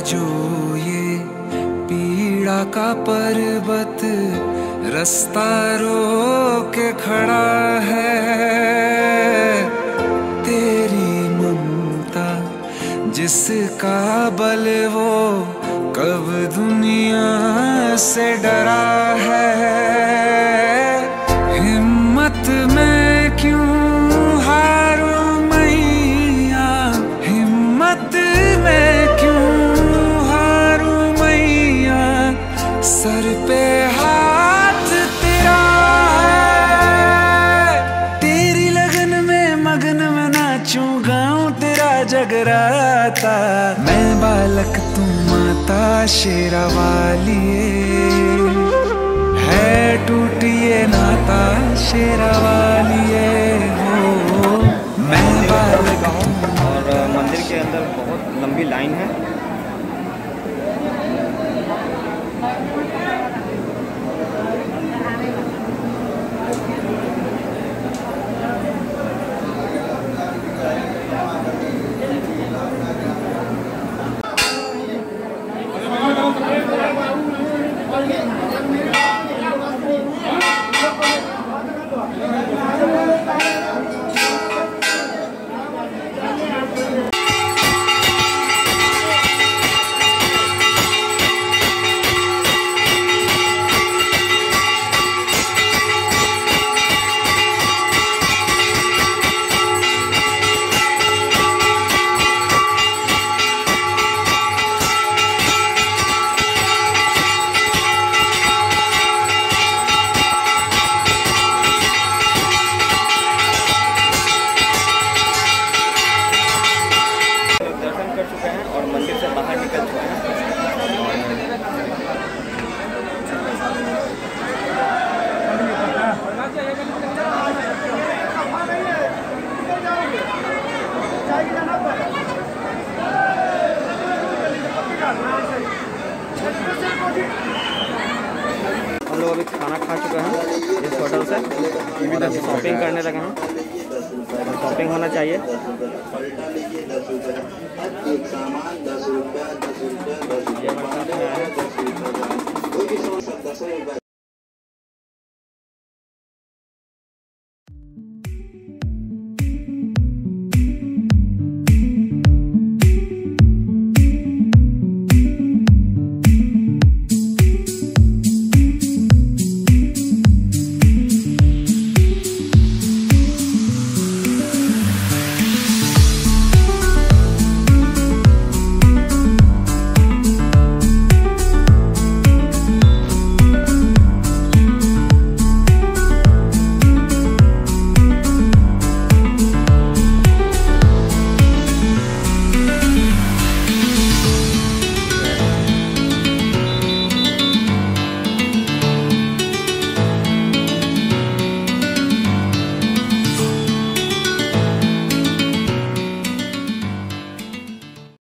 जो ये पीड़ा का पर्वत रास्ता रोक खड़ा है। तेरी ममता जिसका बल वो कब दुनिया से डरा है। सर पे हाथ तेरा है। तेरी लगन में मगन में नाचू, गाऊं तेरा जगराता। मैं बालक तू माता, शेरा वाली। है टूटिए नाता। चुके हैं। इस होटल से इधर से शॉपिंग करने लगे हैं। शॉपिंग होना चाहिए।